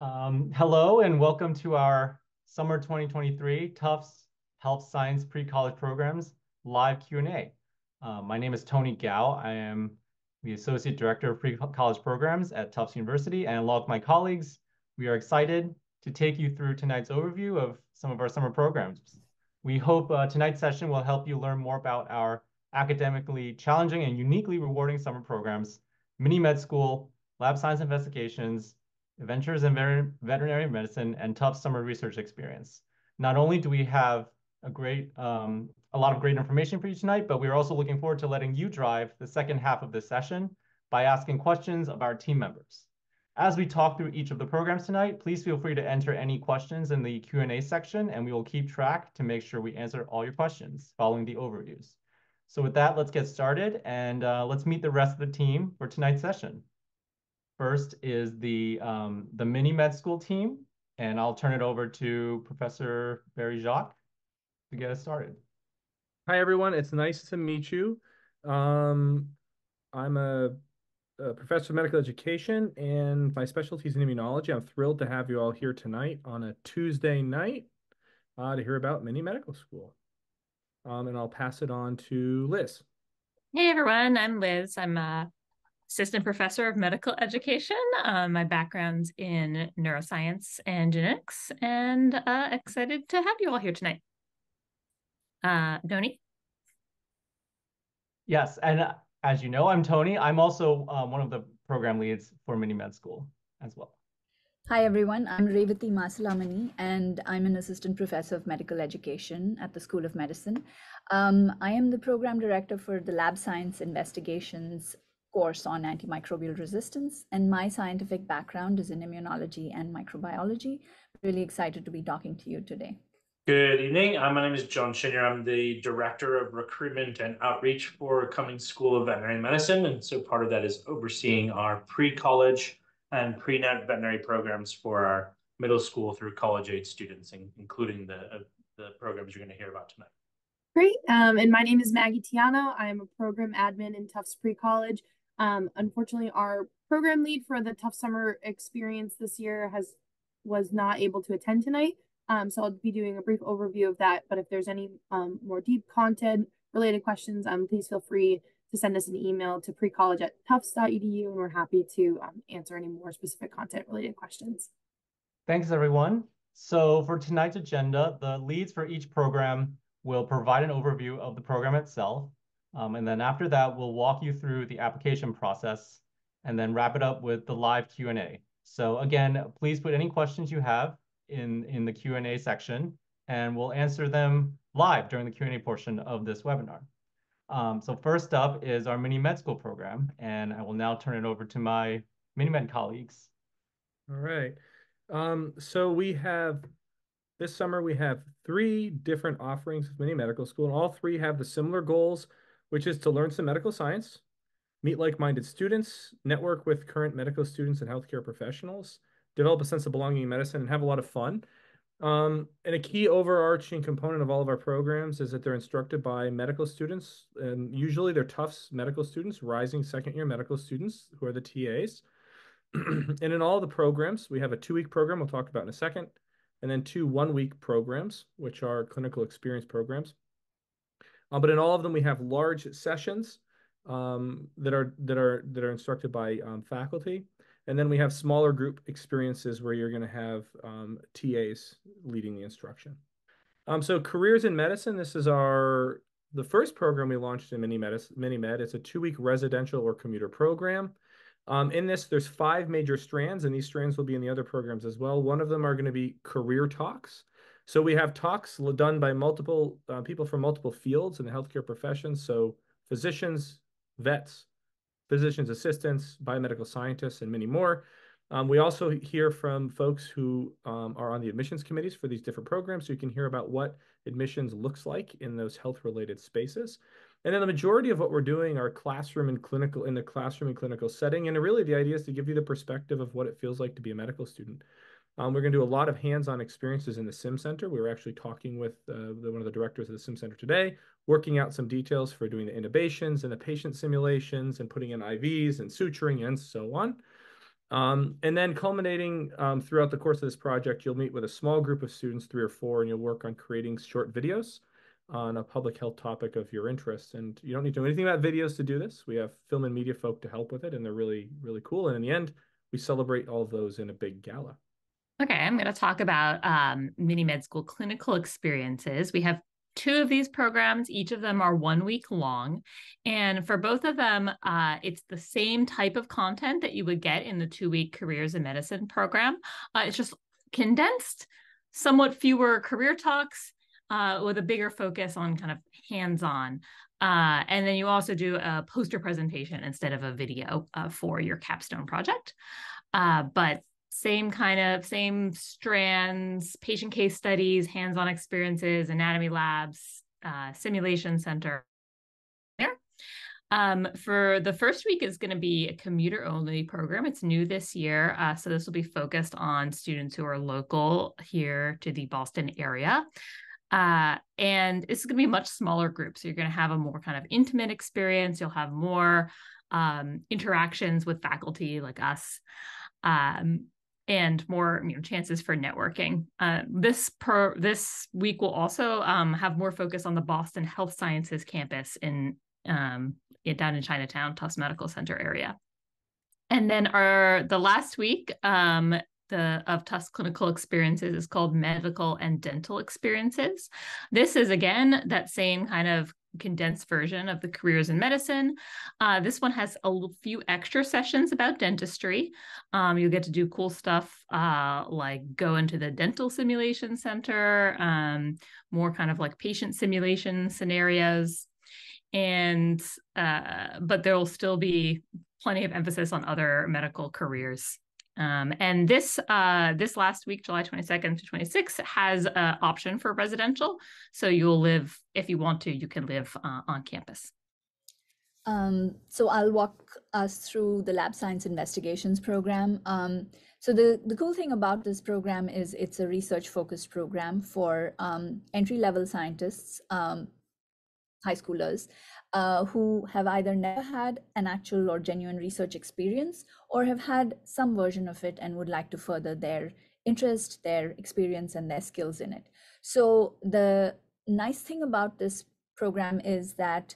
Um, hello and welcome to our summer 2023 Tufts Health Science Pre-College Programs live Q&A. Uh, my name is Tony Gao. I am the Associate Director of Pre-College Programs at Tufts University and along with my colleagues, we are excited to take you through tonight's overview of some of our summer programs. We hope uh, tonight's session will help you learn more about our academically challenging and uniquely rewarding summer programs, mini med school, lab science investigations, Adventures in veter Veterinary Medicine, and Tufts Summer Research Experience. Not only do we have a great, um, a lot of great information for you tonight, but we are also looking forward to letting you drive the second half of this session by asking questions of our team members. As we talk through each of the programs tonight, please feel free to enter any questions in the Q&A section, and we will keep track to make sure we answer all your questions following the overviews. So with that, let's get started, and uh, let's meet the rest of the team for tonight's session. First is the um, the mini med school team, and I'll turn it over to Professor Barry Jacques to get us started. Hi, everyone. It's nice to meet you. Um, I'm a, a, professor of medical education, and my specialty is in immunology. I'm thrilled to have you all here tonight on a Tuesday night uh, to hear about mini medical school. Um, and I'll pass it on to Liz. Hey, everyone. I'm Liz. I'm a assistant professor of medical education. Uh, my background's in neuroscience and genetics, and uh, excited to have you all here tonight. Uh, Tony? Yes, and uh, as you know, I'm Tony. I'm also um, one of the program leads for Mini Med School as well. Hi everyone, I'm Revati Masalamani and I'm an assistant professor of medical education at the School of Medicine. Um, I am the program director for the lab science investigations course on antimicrobial resistance, and my scientific background is in immunology and microbiology. Really excited to be talking to you today. Good evening. Uh, my name is John Shinner. I'm the Director of Recruitment and Outreach for Cummings School of Veterinary Medicine. And so part of that is overseeing our pre-college and pre-vet veterinary programs for our middle school through college age students, including the, uh, the programs you're going to hear about tonight. Great. Um, and my name is Maggie Tiano. I am a program admin in Tufts Pre-College. Um, unfortunately, our program lead for the Tufts Summer Experience this year has was not able to attend tonight. Um, so I'll be doing a brief overview of that. But if there's any um, more deep content related questions, um, please feel free to send us an email to precollege at tufts.edu, and we're happy to um, answer any more specific content related questions. Thanks, everyone. So for tonight's agenda, the leads for each program will provide an overview of the program itself, um, and then after that, we'll walk you through the application process and then wrap it up with the live Q&A. So again, please put any questions you have in, in the Q&A section, and we'll answer them live during the Q&A portion of this webinar. Um, so first up is our mini med school program, and I will now turn it over to my mini med colleagues. All right. Um, so we have this summer we have three different offerings of mini medical school, and all three have the similar goals which is to learn some medical science, meet like-minded students, network with current medical students and healthcare professionals, develop a sense of belonging in medicine, and have a lot of fun. Um, and a key overarching component of all of our programs is that they're instructed by medical students, and usually they're Tufts medical students, rising second year medical students who are the TAs. and in all the programs, we have a two week program we'll talk about in a second, and then two one week programs, which are clinical experience programs. Uh, but in all of them, we have large sessions um, that are that are that are instructed by um, faculty, and then we have smaller group experiences where you're going to have um, TAs leading the instruction. Um, so careers in medicine. This is our the first program we launched in Mini Med. It's a two-week residential or commuter program. Um, in this, there's five major strands, and these strands will be in the other programs as well. One of them are going to be career talks. So we have talks done by multiple uh, people from multiple fields in the healthcare profession. So physicians, vets, physicians assistants, biomedical scientists, and many more. Um, we also hear from folks who um, are on the admissions committees for these different programs, so you can hear about what admissions looks like in those health-related spaces. And then the majority of what we're doing are classroom and clinical in the classroom and clinical setting. And really, the idea is to give you the perspective of what it feels like to be a medical student. Um, we're going to do a lot of hands-on experiences in the Sim Center. We were actually talking with uh, the, one of the directors of the Sim Center today, working out some details for doing the intubations and the patient simulations and putting in IVs and suturing and so on. Um, and then culminating um, throughout the course of this project, you'll meet with a small group of students, three or four, and you'll work on creating short videos on a public health topic of your interest. And you don't need to know anything about videos to do this. We have film and media folk to help with it, and they're really, really cool. And in the end, we celebrate all those in a big gala. Okay, I'm going to talk about um, mini med school clinical experiences. We have two of these programs. Each of them are one week long. And for both of them, uh, it's the same type of content that you would get in the two week careers in medicine program. Uh, it's just condensed, somewhat fewer career talks uh, with a bigger focus on kind of hands on. Uh, and then you also do a poster presentation instead of a video uh, for your capstone project. Uh, but same kind of same strands, patient case studies, hands-on experiences, anatomy labs, uh, simulation center. There. Um, for the first week is going to be a commuter only program. It's new this year. Uh, so this will be focused on students who are local here to the Boston area. Uh, and it's going to be a much smaller group. So you're going to have a more kind of intimate experience. You'll have more um, interactions with faculty like us. Um, and more you know, chances for networking. Uh, this per this week will also um, have more focus on the Boston Health Sciences campus in, um, down in Chinatown, Tufts Medical Center area. And then our the last week um, the of Tufts clinical experiences is called medical and dental experiences. This is again that same kind of condensed version of the careers in medicine. Uh, this one has a few extra sessions about dentistry. Um, you'll get to do cool stuff uh, like go into the dental simulation center, um, more kind of like patient simulation scenarios. And, uh, but there will still be plenty of emphasis on other medical careers um, and this uh, this last week, July 22nd to 26th, has an option for residential. So you'll live, if you want to, you can live uh, on campus. Um, so I'll walk us through the Lab Science Investigations program. Um, so the, the cool thing about this program is it's a research focused program for um, entry level scientists, um, high schoolers, uh, who have either never had an actual or genuine research experience or have had some version of it and would like to further their interest, their experience, and their skills in it. So, the nice thing about this program is that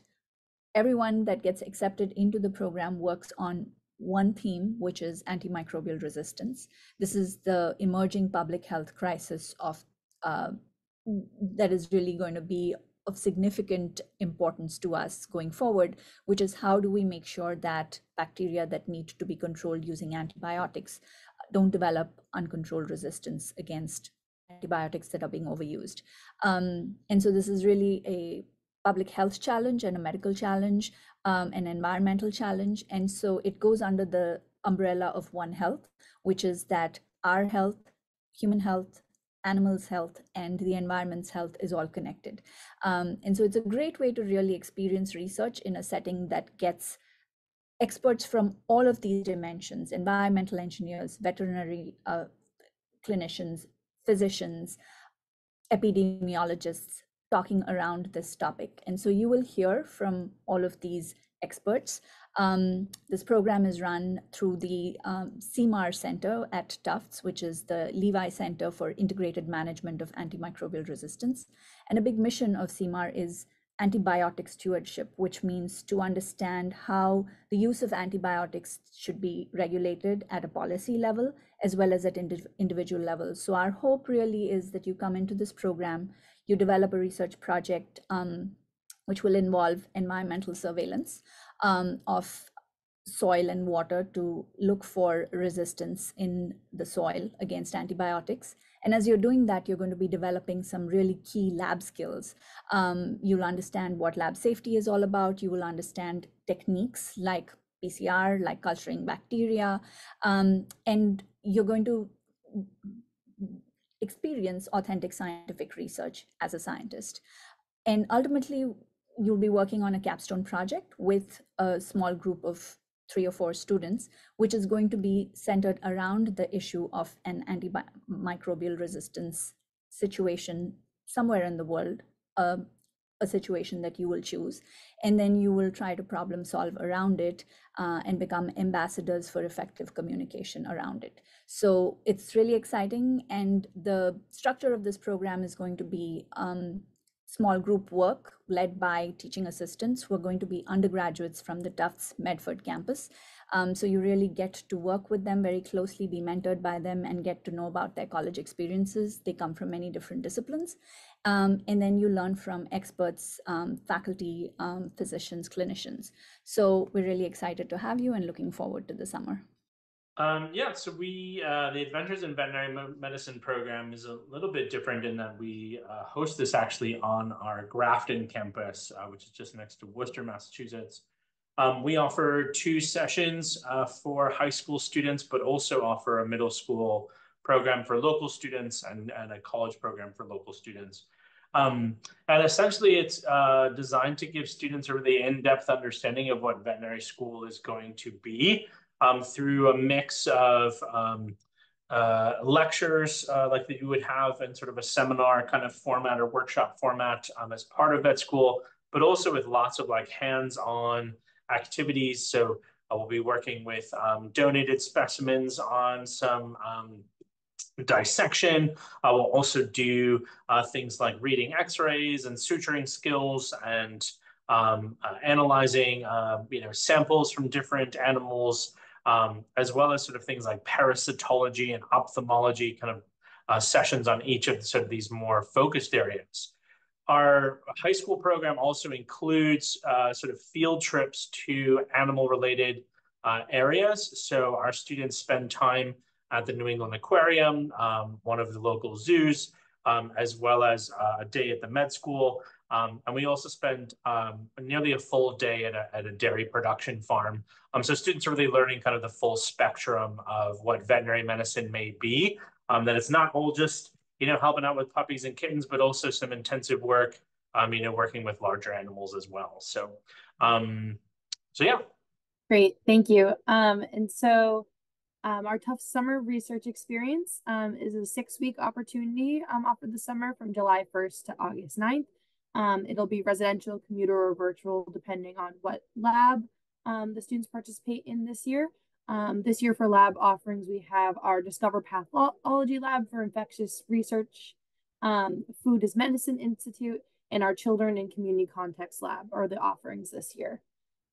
everyone that gets accepted into the program works on one theme, which is antimicrobial resistance. This is the emerging public health crisis of uh, that is really going to be of significant importance to us going forward, which is how do we make sure that bacteria that need to be controlled using antibiotics uh, don't develop uncontrolled resistance against antibiotics that are being overused. Um, and so this is really a public health challenge and a medical challenge, um, an environmental challenge. And so it goes under the umbrella of One Health, which is that our health, human health, animals' health and the environment's health is all connected. Um, and so it's a great way to really experience research in a setting that gets experts from all of these dimensions environmental engineers, veterinary uh, clinicians, physicians, epidemiologists talking around this topic. And so you will hear from all of these experts. Um, this program is run through the um, CIMAR Center at Tufts, which is the Levy Center for Integrated Management of Antimicrobial Resistance. And a big mission of CIMAR is antibiotic stewardship, which means to understand how the use of antibiotics should be regulated at a policy level as well as at indiv individual levels. So our hope really is that you come into this program, you develop a research project um, which will involve environmental surveillance um, of soil and water to look for resistance in the soil against antibiotics. And as you're doing that, you're going to be developing some really key lab skills. Um, you'll understand what lab safety is all about. You will understand techniques like PCR, like culturing bacteria, um, and you're going to experience authentic scientific research as a scientist. And ultimately, you'll be working on a capstone project with a small group of three or four students, which is going to be centered around the issue of an antimicrobial resistance situation somewhere in the world, uh, a situation that you will choose. And then you will try to problem solve around it uh, and become ambassadors for effective communication around it. So it's really exciting and the structure of this program is going to be um, small group work led by teaching assistants who are going to be undergraduates from the Tufts Medford campus. Um, so you really get to work with them very closely, be mentored by them, and get to know about their college experiences. They come from many different disciplines. Um, and then you learn from experts, um, faculty, um, physicians, clinicians. So we're really excited to have you and looking forward to the summer. Um, yeah, so we, uh, the Adventures in Veterinary Medicine program is a little bit different in that we uh, host this actually on our Grafton campus, uh, which is just next to Worcester, Massachusetts. Um, we offer two sessions uh, for high school students, but also offer a middle school program for local students and, and a college program for local students. Um, and essentially, it's uh, designed to give students a really in-depth understanding of what veterinary school is going to be um, through a mix of um, uh, lectures uh, like that you would have in sort of a seminar kind of format or workshop format um, as part of vet school, but also with lots of like hands-on activities. So I will be working with um, donated specimens on some um, dissection. I will also do uh, things like reading x-rays and suturing skills and um, uh, analyzing, uh, you know, samples from different animals, um, as well as sort of things like parasitology and ophthalmology kind of uh, sessions on each of sort of these more focused areas. Our high school program also includes uh, sort of field trips to animal related uh, areas. So our students spend time at the New England Aquarium, um, one of the local zoos, um, as well as uh, a day at the med school. Um, and we also spend um, nearly a full day at a, at a dairy production farm. Um, so students are really learning kind of the full spectrum of what veterinary medicine may be, um, that it's not all just, you know, helping out with puppies and kittens, but also some intensive work, um, you know, working with larger animals as well. So, um, so yeah. Great, thank you. And so our Tufts Summer Research Experience is a six-week opportunity um, offered the summer from July 1st to August 9th. Um, it'll be residential, commuter, or virtual, depending on what lab um, the students participate in this year. Um, this year for lab offerings, we have our Discover Pathology Lab for Infectious Research, Food as Medicine Institute, and our Children and Community Context Lab are the offerings this year.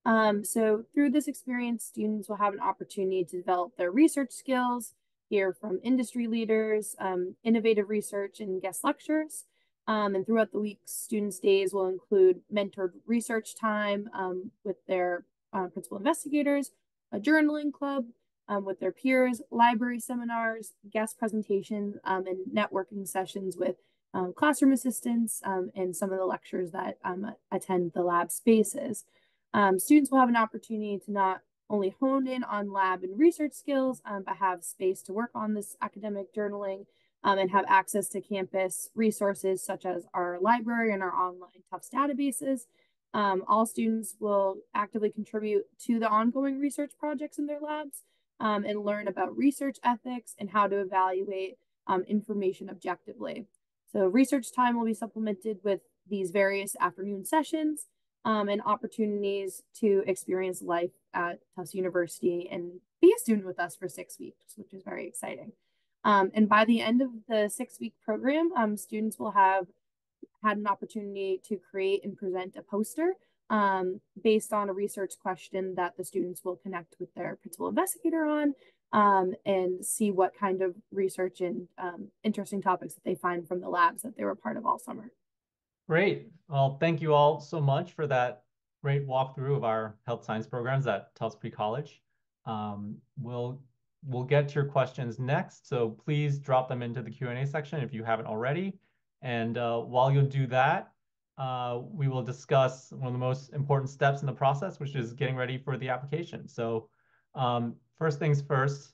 Um, so through this experience, students will have an opportunity to develop their research skills, hear from industry leaders, um, innovative research and guest lectures. Um, and throughout the week, students' days will include mentored research time um, with their uh, principal investigators, a journaling club um, with their peers, library seminars, guest presentations, um, and networking sessions with classroom assistants and some of the lectures that attend the lab spaces. Um, students will have an opportunity to not only hone in on lab and research skills, um, but have space to work on this academic journaling um, and have access to campus resources such as our library and our online Tufts databases. Um, all students will actively contribute to the ongoing research projects in their labs um, and learn about research ethics and how to evaluate um, information objectively. So research time will be supplemented with these various afternoon sessions um, and opportunities to experience life at Tufts University and be a student with us for six weeks, which is very exciting. Um, and by the end of the six week program, um, students will have had an opportunity to create and present a poster um, based on a research question that the students will connect with their principal investigator on um, and see what kind of research and um, interesting topics that they find from the labs that they were part of all summer. Great. Well, thank you all so much for that great walkthrough of our health science programs at Tufts Pre-College. Um, we'll we'll get to your questions next, so please drop them into the Q&A section if you haven't already. And uh, while you do that, uh, we will discuss one of the most important steps in the process, which is getting ready for the application. So um, first things first,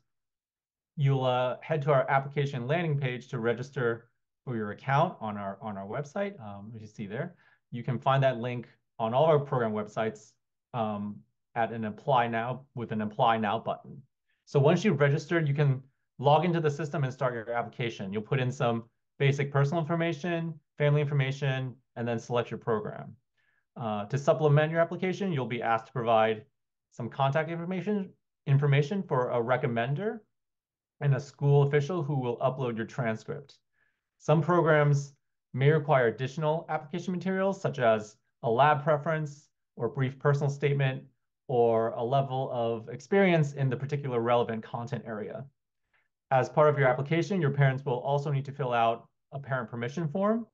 you'll uh, head to our application landing page to register for your account on our on our website, um, as you see there. You can find that link on all our program websites um, at an apply now with an apply now button. So once you've registered, you can log into the system and start your application. You'll put in some basic personal information, family information, and then select your program. Uh, to supplement your application, you'll be asked to provide some contact information, information for a recommender and a school official who will upload your transcript. Some programs may require additional application materials such as a lab preference or brief personal statement or a level of experience in the particular relevant content area. As part of your application, your parents will also need to fill out a parent permission form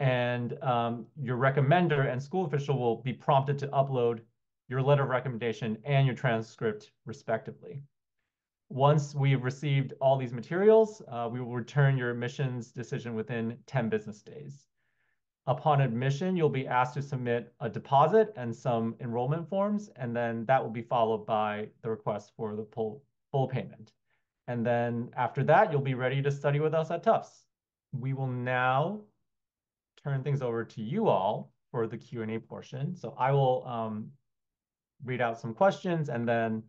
and um, your recommender and school official will be prompted to upload your letter of recommendation and your transcript respectively. Once we've received all these materials, uh, we will return your admissions decision within 10 business days. Upon admission, you'll be asked to submit a deposit and some enrollment forms, and then that will be followed by the request for the full, full payment. And then after that, you'll be ready to study with us at Tufts. We will now turn things over to you all for the Q&A portion. So I will um, read out some questions and then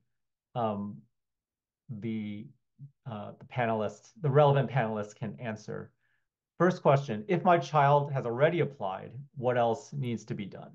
um, the, uh, the panelists, the relevant panelists can answer. First question, if my child has already applied, what else needs to be done?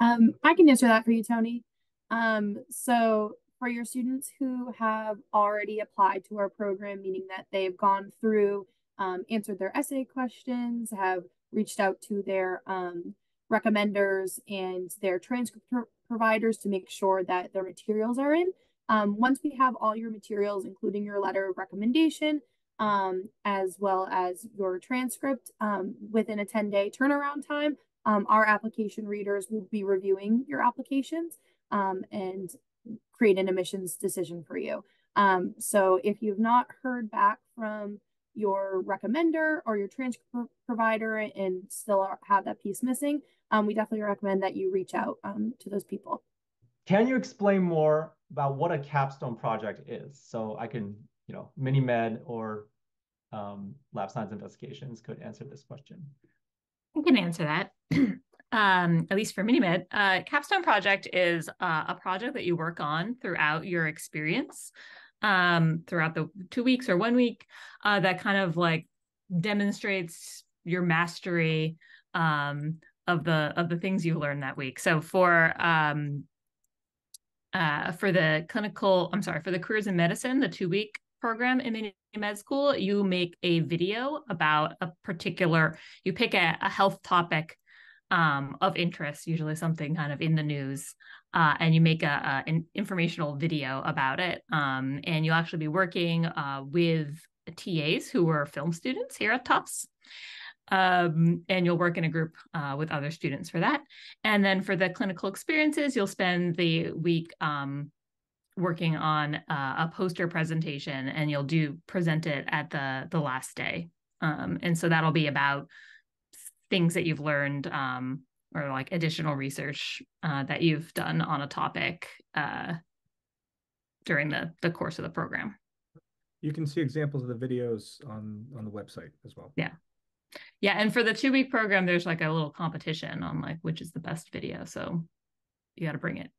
Um, I can answer that for you, Tony. Um, so for your students who have already applied to our program, meaning that they've gone through, um, answered their essay questions, have reached out to their um, recommenders and their transcript providers to make sure that their materials are in. Um, once we have all your materials, including your letter of recommendation, um, as well as your transcript um, within a 10 day turnaround time, um, our application readers will be reviewing your applications um, and create an admissions decision for you. Um, so if you've not heard back from your recommender or your transcript provider and still have that piece missing, um, we definitely recommend that you reach out um, to those people. Can you explain more about what a capstone project is? So I can, you know, MiniMed or um, Lab Science Investigations could answer this question. I can answer that. um, at least for MiniMed, uh, capstone project is uh, a project that you work on throughout your experience um, throughout the two weeks or one week uh, that kind of like demonstrates your mastery um, of the of the things you learned that week. So for um, uh, for the clinical, I'm sorry, for the careers in medicine, the two week program in med school, you make a video about a particular, you pick a, a health topic um, of interest, usually something kind of in the news, uh, and you make a, a, an informational video about it. Um, and you'll actually be working uh, with TAs who were film students here at Tufts. Um, and you'll work in a group uh, with other students for that. And then for the clinical experiences, you'll spend the week um, working on uh, a poster presentation, and you'll do present it at the the last day. Um, and so that'll be about things that you've learned um, or like additional research uh, that you've done on a topic uh, during the the course of the program. You can see examples of the videos on on the website as well. Yeah. Yeah, and for the two week program, there's like a little competition on like which is the best video. So you got to bring it.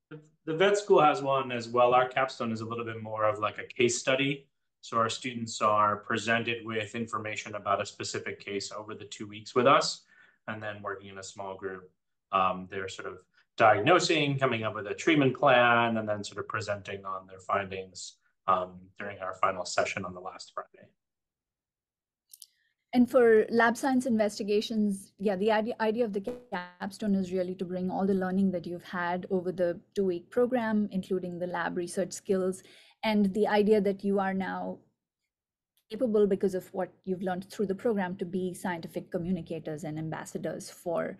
The vet school has one as well. Our capstone is a little bit more of like a case study. So our students are presented with information about a specific case over the two weeks with us and then working in a small group. Um, they're sort of diagnosing, coming up with a treatment plan, and then sort of presenting on their findings um, during our final session on the last Friday. And for lab science investigations, yeah, the idea, idea of the capstone is really to bring all the learning that you've had over the two week program, including the lab research skills, and the idea that you are now capable because of what you've learned through the program to be scientific communicators and ambassadors for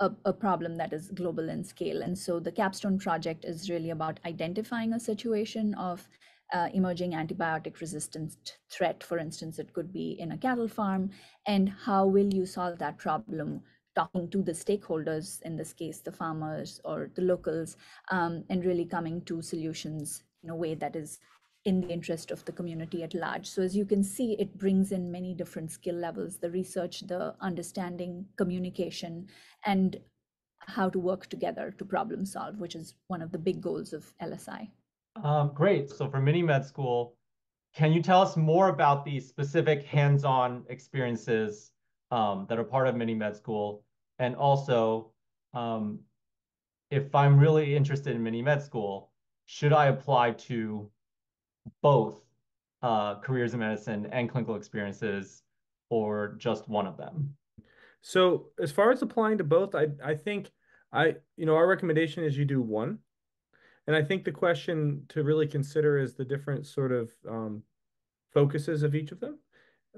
a, a, problem that is global in scale. And so the capstone project is really about identifying a situation of uh, emerging antibiotic resistance threat. For instance, it could be in a cattle farm. And how will you solve that problem? Talking to the stakeholders, in this case, the farmers or the locals, um, and really coming to solutions in a way that is in the interest of the community at large. So as you can see, it brings in many different skill levels, the research, the understanding, communication, and how to work together to problem solve, which is one of the big goals of LSI. Um, great. So for Mini Med School, can you tell us more about the specific hands-on experiences um, that are part of Mini Med School And also, um, if I'm really interested in mini med school, should I apply to both uh, careers in medicine and clinical experiences or just one of them? So as far as applying to both, I I think I you know our recommendation is you do one, and I think the question to really consider is the different sort of um, focuses of each of them.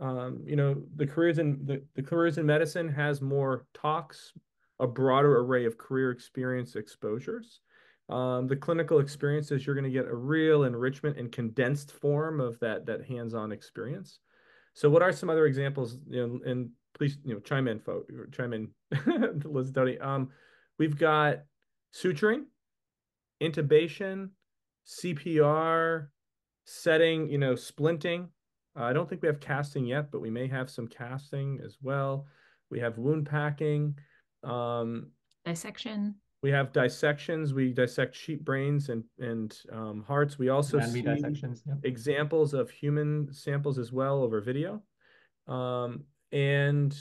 Um, you know, the careers in the, the careers in medicine has more talks, a broader array of career experience exposures. Um, the clinical experiences, you're going to get a real enrichment and condensed form of that that hands-on experience. So, what are some other examples? You know, and please, you know, chime in, folks, chime in, Liz Doty. Um, we've got suturing, intubation, CPR, setting, you know, splinting. Uh, I don't think we have casting yet, but we may have some casting as well. We have wound packing. Um, Dissection. We have dissections. We dissect sheep brains and and um, hearts. We also see dissections, yep. examples of human samples as well over video. Um, and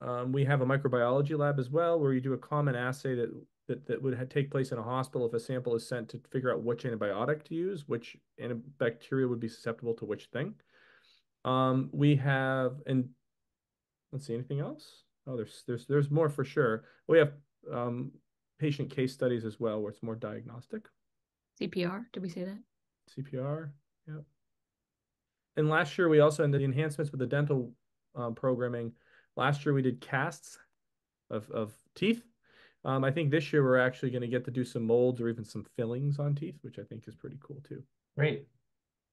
um, we have a microbiology lab as well, where you do a common assay that that, that would take place in a hospital if a sample is sent to figure out which antibiotic to use, which bacteria would be susceptible to which thing. Um, we have, and let's see, anything else? Oh, there's there's there's more for sure. We have um, patient case studies as well, where it's more diagnostic. CPR, did we say that? CPR, yeah. And last year we also had the enhancements with the dental um, programming. Last year we did casts of of teeth. Um, I think this year we're actually going to get to do some molds or even some fillings on teeth, which I think is pretty cool too. Great.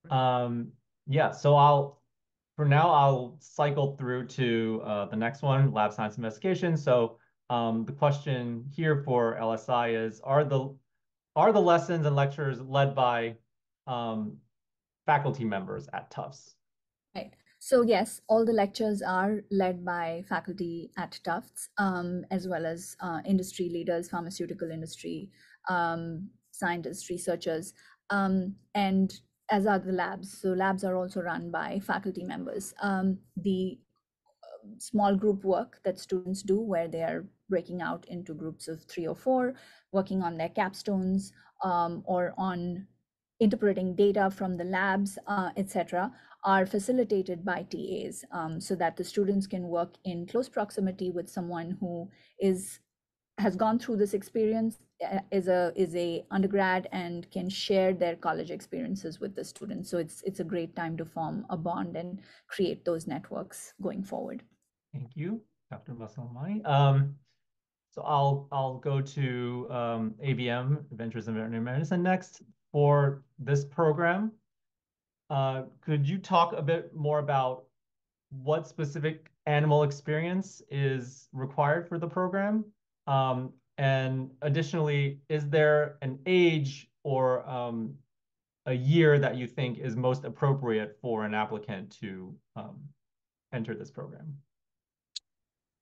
Um, yeah, so I'll for now, I'll cycle through to uh, the next one, lab science investigation. So um, the question here for LSI is, are the, are the lessons and lectures led by um, faculty members at Tufts? Right. So yes, all the lectures are led by faculty at Tufts, um, as well as uh, industry leaders, pharmaceutical industry, um, scientists, researchers. Um, and as are the labs. So labs are also run by faculty members. Um, the uh, small group work that students do where they are breaking out into groups of three or four, working on their capstones um, or on interpreting data from the labs, uh, etc., are facilitated by TAs um, so that the students can work in close proximity with someone who is has gone through this experience uh, is a is a undergrad and can share their college experiences with the students so it's it's a great time to form a bond and create those networks going forward thank you dr Masalamani. um so i'll i'll go to um avm adventures in veterinary medicine next for this program uh could you talk a bit more about what specific animal experience is required for the program um, and additionally, is there an age or um, a year that you think is most appropriate for an applicant to um, enter this program?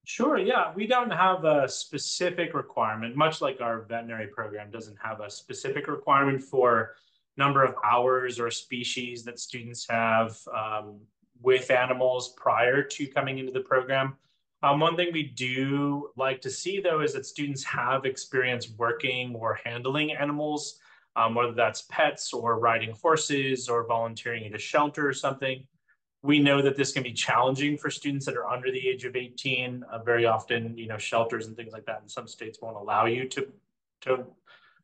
Sure, yeah. We don't have a specific requirement, much like our veterinary program doesn't have a specific requirement for number of hours or species that students have um, with animals prior to coming into the program. Um, one thing we do like to see though is that students have experience working or handling animals, um, whether that's pets or riding horses or volunteering at a shelter or something. We know that this can be challenging for students that are under the age of 18. Uh, very often, you know, shelters and things like that in some states won't allow you to, to,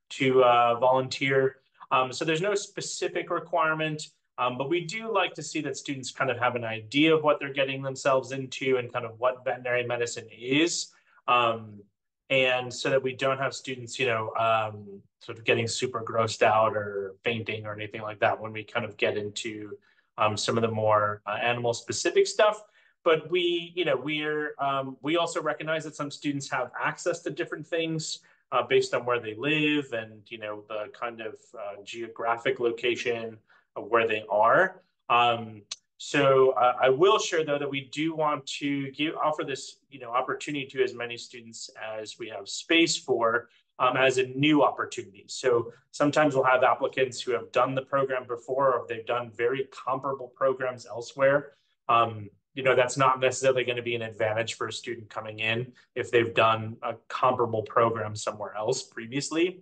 to uh, volunteer. Um, so there's no specific requirement. Um, but we do like to see that students kind of have an idea of what they're getting themselves into and kind of what veterinary medicine is. Um, and so that we don't have students, you know, um, sort of getting super grossed out or fainting or anything like that when we kind of get into um, some of the more uh, animal specific stuff. But we, you know, we're um, we also recognize that some students have access to different things uh, based on where they live and you know the kind of uh, geographic location where they are. Um, so I will share though that we do want to give offer this you know opportunity to as many students as we have space for um, as a new opportunity. So sometimes we'll have applicants who have done the program before or they've done very comparable programs elsewhere. Um, you know, that's not necessarily going to be an advantage for a student coming in if they've done a comparable program somewhere else previously.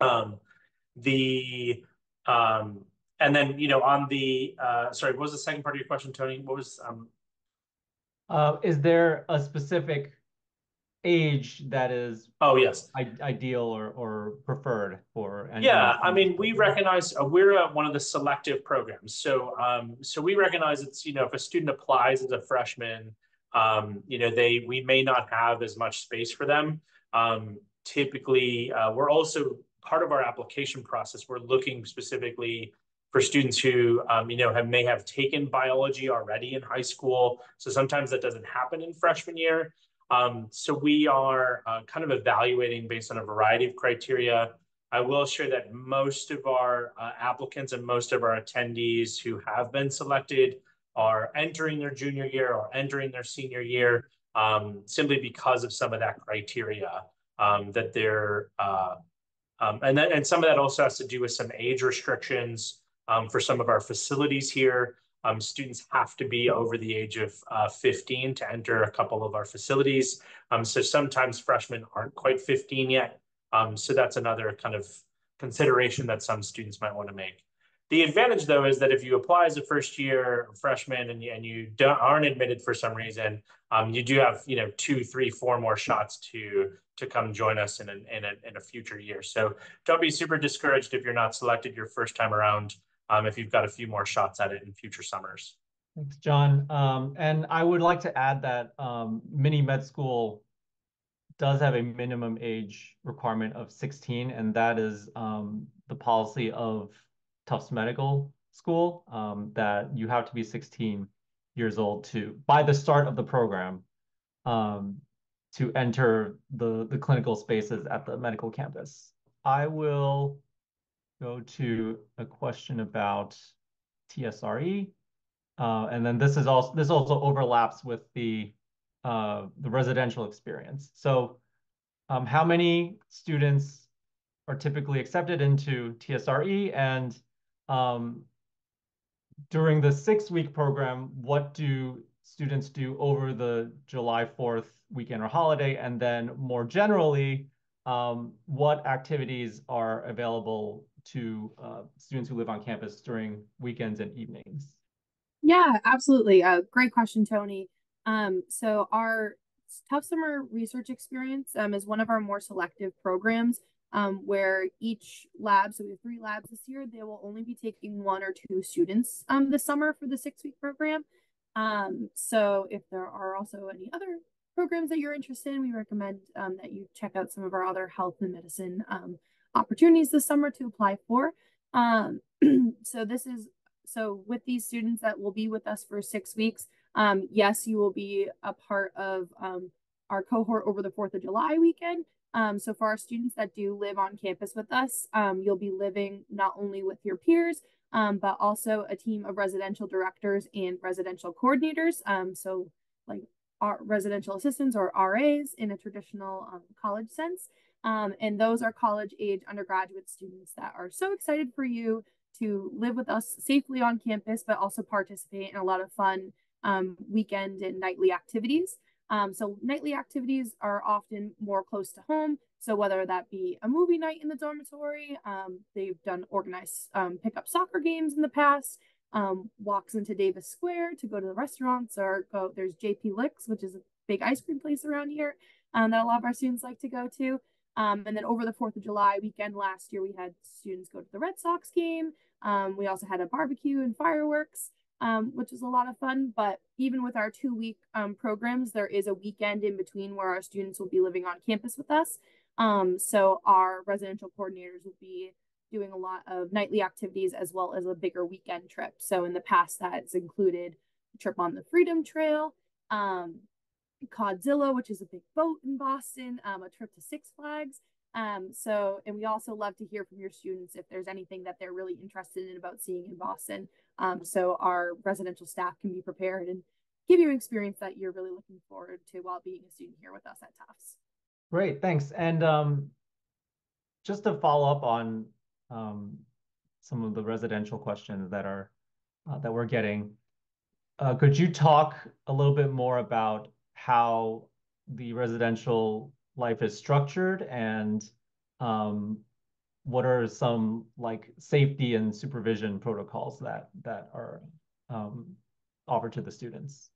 Um, the um, and then you know on the uh, sorry, what was the second part of your question, Tony? What was um? Uh, is there a specific age that is oh yes. ideal or, or preferred for yeah i mean we recognize uh, we're uh, one of the selective programs. So um, so we recognize it's you know if a student applies as a freshman um, you know they we may not have as much space for them. Um, typically uh, we're also part of our application process we're looking specifically for students who um, you know have may have taken biology already in high school. So sometimes that doesn't happen in freshman year um, so we are uh, kind of evaluating based on a variety of criteria. I will share that most of our uh, applicants and most of our attendees who have been selected are entering their junior year or entering their senior year um, simply because of some of that criteria um, that they're, uh, um, and, then, and some of that also has to do with some age restrictions um, for some of our facilities here. Um, students have to be over the age of uh, 15 to enter a couple of our facilities. Um, so sometimes freshmen aren't quite 15 yet. Um, so that's another kind of consideration that some students might want to make. The advantage, though, is that if you apply as a first year freshman and you, and you aren't admitted for some reason, um, you do have you know two, three, four more shots to to come join us in, in, a, in a future year. So don't be super discouraged if you're not selected your first time around um, if you've got a few more shots at it in future summers. Thanks, John. Um, and I would like to add that um, mini med school does have a minimum age requirement of 16, and that is um, the policy of Tufts Medical School um, that you have to be 16 years old to by the start of the program um, to enter the the clinical spaces at the medical campus. I will go to a question about TSRE. Uh, and then this is also this also overlaps with the uh, the residential experience. So um, how many students are typically accepted into TSRE and um, during the six-week program, what do students do over the July 4th weekend or holiday? And then more generally, um, what activities are available to uh, students who live on campus during weekends and evenings? Yeah, absolutely. Uh, great question, Tony. Um, so our Tufts Summer Research Experience um, is one of our more selective programs um, where each lab, so we have three labs this year, they will only be taking one or two students um, this summer for the six week program. Um, so if there are also any other programs that you're interested in, we recommend um, that you check out some of our other health and medicine um, opportunities this summer to apply for. Um, so this is so with these students that will be with us for six weeks. Um, yes, you will be a part of um, our cohort over the Fourth of July weekend. Um, so for our students that do live on campus with us, um, you'll be living not only with your peers, um, but also a team of residential directors and residential coordinators. So like our residential assistants or RAs in a traditional college sense. Um, and those are college age undergraduate students that are so excited for you to live with us safely on campus, but also participate in a lot of fun um, weekend and nightly activities. Um, so nightly activities are often more close to home. So whether that be a movie night in the dormitory, um, they've done organized um, pickup soccer games in the past, um, walks into Davis Square to go to the restaurants, or go. There's JP Licks, which is a big ice cream place around here that a lot of our students like to go to. Um, and then over the 4th of July weekend last year, we had students go to the Red Sox game. Um, we also had a barbecue and fireworks, um, which was a lot of fun. But even with our two week um, programs, there is a weekend in between where our students will be living on campus with us. Um, so our residential coordinators will be doing a lot of nightly activities as well as a bigger weekend trip. So in the past, that's included a trip on the Freedom Trail, um, Codzilla, which is a big boat in Boston, um, a trip to Six Flags. Um, so, and we also love to hear from your students if there's anything that they're really interested in about seeing in Boston. Um, so our residential staff can be prepared and give you an experience that you're really looking forward to while being a student here with us at Tufts. Great, thanks. And um, just to follow up on um, some of the residential questions that are uh, that we're getting, uh, could you talk a little bit more about how the residential life is structured and um, what are some like safety and supervision protocols that that are um, offered to the students?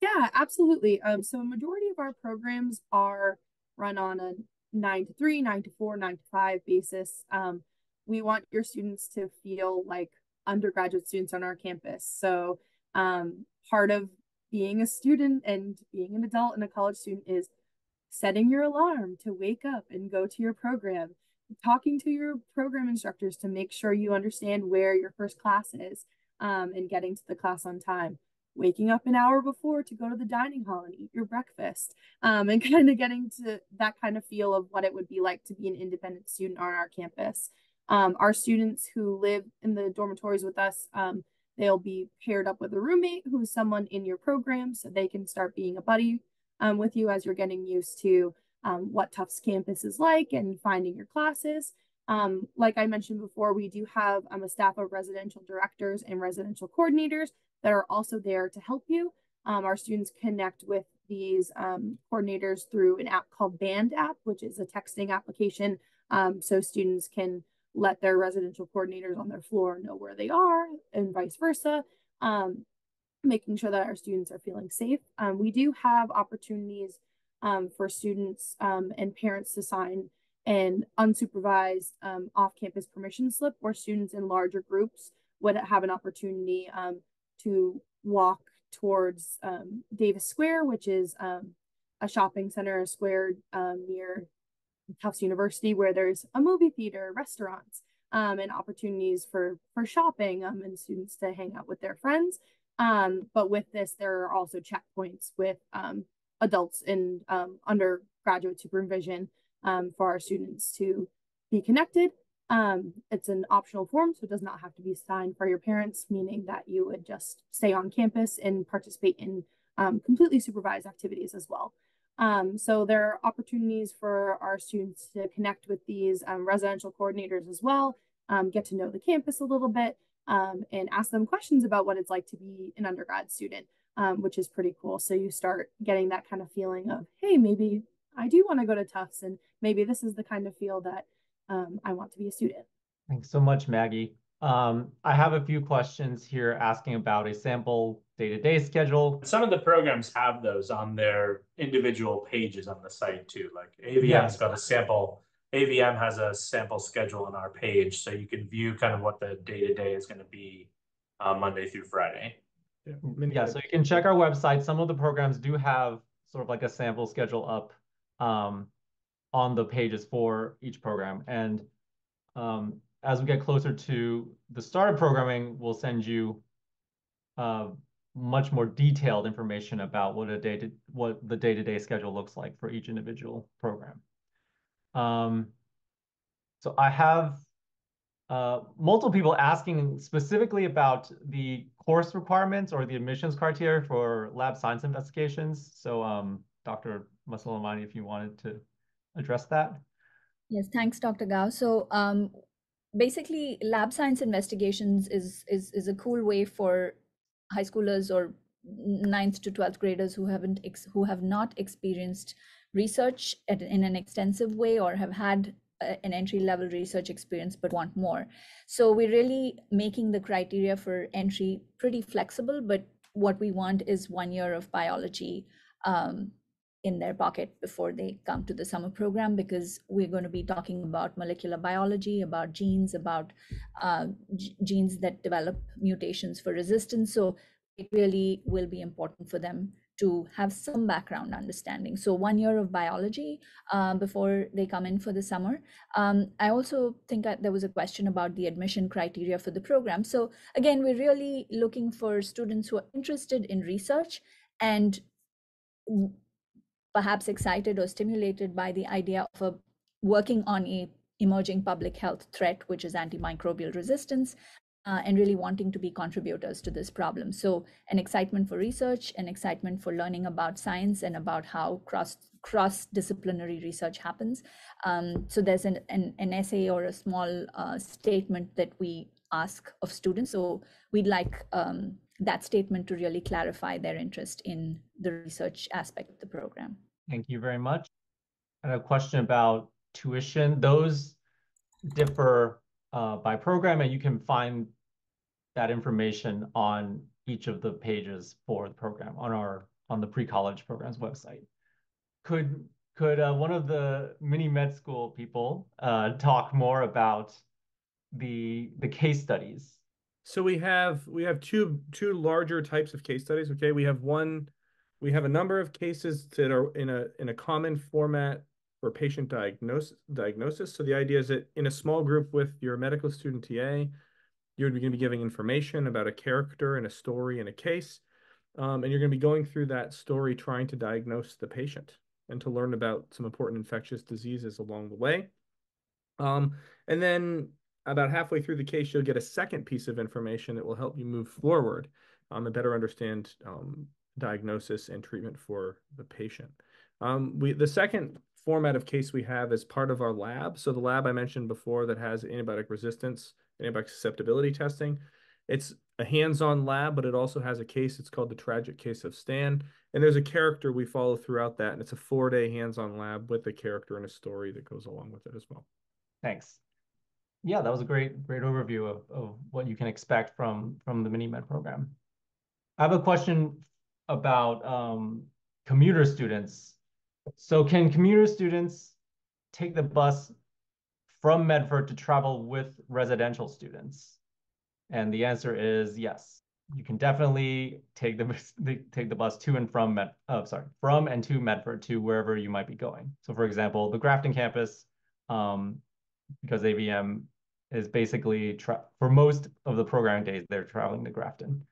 Yeah, absolutely. Um, so a majority of our programs are run on a nine to three, nine to four, nine to five basis. Um, we want your students to feel like undergraduate students on our campus. So um, part of being a student and being an adult and a college student is setting your alarm to wake up and go to your program, talking to your program instructors to make sure you understand where your first class is um, and getting to the class on time. Waking up an hour before to go to the dining hall and eat your breakfast, um, and kind of getting to that kind of feel of what it would be like to be an independent student on our campus. Um, our students who live in the dormitories with us, um, they'll be paired up with a roommate who's someone in your program so they can start being a buddy um, with you as you're getting used to um, what Tufts campus is like and finding your classes. Um, like I mentioned before, we do have um, a staff of residential directors and residential coordinators that are also there to help you. Um, our students connect with these um, coordinators through an app called Band app, which is a texting application. so students can let their residential coordinators on their floor know where they are and vice versa. Um, making sure that our students are feeling safe. Um, we do have opportunities um, for students um, and parents to sign an unsupervised um, off-campus permission slip where students in larger groups would have an opportunity um, to walk towards um, Davis Square, which is a shopping center, a square near Tufts University where there's a movie theater, restaurants, um, and opportunities for for shopping um, and students to hang out with their friends. Um, but with this, there are also checkpoints with um, adults and um, undergraduate supervision um, for our students to be connected. It's an optional form, so it does not have to be signed for your parents, meaning that you would just stay on campus and participate in completely supervised activities as well. Um, so there are opportunities for our students to connect with these um, residential coordinators as well, um, get to know the campus a little bit, um, and ask them questions about what it's like to be an undergrad student, um, which is pretty cool. So you start getting that kind of feeling of, hey, maybe I do want to go to Tufts, and maybe this is the kind of feel that um, I want to be a student. Thanks so much, Maggie. Um, I have a few questions here asking about a sample day-to-day schedule. Some of the programs have those on their individual pages on the site too. Like AVM's Yes. got a sample, AVM has a sample schedule on our page, so you can view kind of what the day-to-day is gonna be uh, Monday through Friday. Yeah, Yeah, so you can check our website. Some of the programs do have sort of like a sample schedule up um, on the pages for each program. And um, as we get closer to the start of programming, we'll send you uh, much more detailed information about what a day to what the day-to-day schedule looks like for each individual program. Um, so I have uh, multiple people asking specifically about the course requirements or the admissions criteria for lab science investigations. So um, Dr. Masalamani, if you wanted to address that. Yes, thanks, Dr. Gao. So um, basically, lab science investigations is, is is a cool way for high schoolers or ninth to 12th graders who haven't who have not experienced research at, in an extensive way or have had an entry level research experience but want more. So we're really making the criteria for entry pretty flexible but what we want is one year of biology um, in their pocket before they come to the summer program because we're going to be talking about molecular biology, about genes, about uh, genes that develop mutations for resistance. So it really will be important for them to have some background understanding. So one year of biology uh, before they come in for the summer. Um, I also think that there was a question about the admission criteria for the program. So again, we're really looking for students who are interested in research and perhaps excited or stimulated by the idea of a, working on a emerging public health threat, which is antimicrobial resistance, uh, and really wanting to be contributors to this problem. So, an excitement for research, an excitement for learning about science and about how cross cross disciplinary research happens. Um, so, there's an, an, an essay or a small uh, statement that we ask of students. So, we'd like um, that statement to really clarify their interest in the research aspect of the program. Thank you very much. And a question about tuition. Those differ uh, by program, and you can find that information on each of the pages for the program on our on the pre-college programs website. Could could uh, one of the mini med school people uh, talk more about the the case studies? So we have we have two two larger types of case studies. Okay, we have one, we have a number of cases that are in a in a common format for patient diagnosis diagnosis. So the idea is that in a small group with your medical student TA, you're going to be giving information about a character and a story and a case, um, and you're going to be going through that story trying to diagnose the patient and to learn about some important infectious diseases along the way. Um, and then about halfway through the case, you'll get a second piece of information that will help you move forward um, and better understand um, diagnosis and treatment for the patient. Um, we the second format of case we have is part of our lab. So the lab I mentioned before that has antibiotic resistance, antibiotic susceptibility testing. It's a hands-on lab, but it also has a case. It's called the tragic case of Stan. And there's a character we follow throughout that. And it's a four-day hands-on lab with a character and a story that goes along with it as well. Thanks. Yeah, that was a great, great overview of, of what you can expect from, from the mini-med program. I have a question about um, commuter students so can commuter students take the bus from Medford to travel with residential students? And the answer is yes. You can definitely take the take the bus to and from Med, oh, sorry, from and to Medford to wherever you might be going. So for example, the Grafton campus, um, because AVM is basically for most of the programming days, they're traveling to Grafton.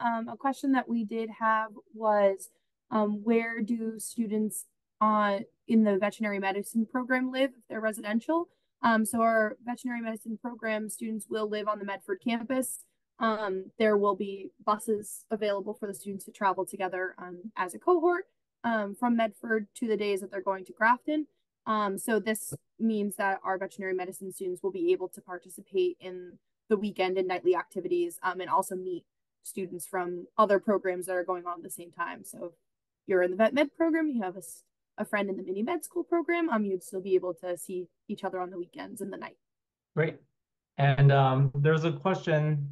Um, a question that we did have was, um, where do students uh, in the veterinary medicine program live if they're residential. Um, so our veterinary medicine program students will live on the Medford campus. Um, there will be buses available for the students to travel together um, as a cohort um, from Medford to the days that they're going to Grafton. Um, so this means that our veterinary medicine students will be able to participate in the weekend and nightly activities um, and also meet students from other programs that are going on at the same time. So if you're in the vet med program, you have a a friend in the mini med school program, um, you'd still be able to see each other on the weekends and the night. Great. And um, there's a question,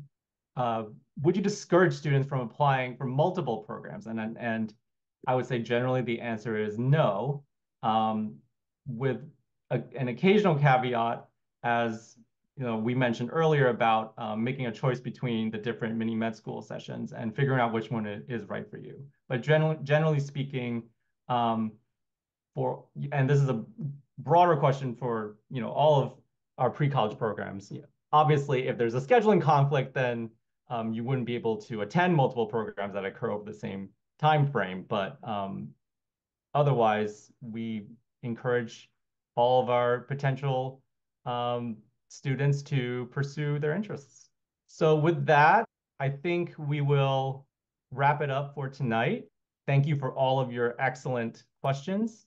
uh, would you discourage students from applying for multiple programs? And, and I would say generally the answer is no, um, with a, an occasional caveat as you know, we mentioned earlier about um, making a choice between the different mini med school sessions and figuring out which one is right for you. But generally, generally speaking, um, for, and this is a broader question for, you know, all of our pre-college programs. Obviously, if there's a scheduling conflict, then um, you wouldn't be able to attend multiple programs that occur over the same time frame. But um, otherwise, we encourage all of our potential um, students to pursue their interests. So with that, I think we will wrap it up for tonight. Thank you for all of your excellent questions.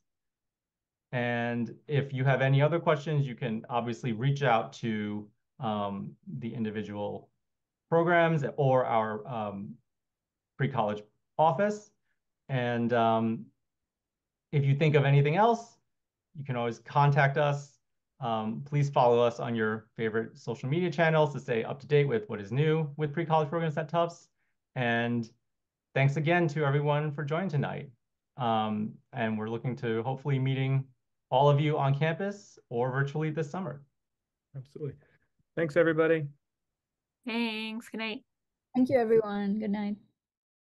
And if you have any other questions, you can obviously reach out to um, the individual programs or our um, pre-college office. And um, if you think of anything else, you can always contact us. Um, please follow us on your favorite social media channels to stay up to date with what is new with pre-college programs at Tufts. And thanks again to everyone for joining tonight. Um, and we're looking to hopefully meeting all of you on campus or virtually this summer. Absolutely. Thanks, everybody. Thanks. Good night. Thank you, everyone. Good night.